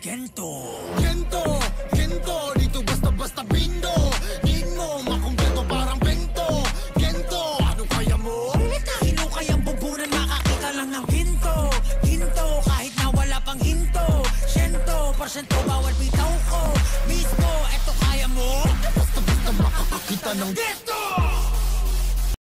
Gento. Gento, gento, dito basta-basta bindo Need mo, makumpleto parang bento Gento, ano kaya mo? Hinukay ang bubunan makakita lang ng ginto. Ginto kahit na wala pang hinto Siyento, porsyento bawal bitaw ko. Mismo, eto kaya mo? Basta-basta makakakita ng Gento!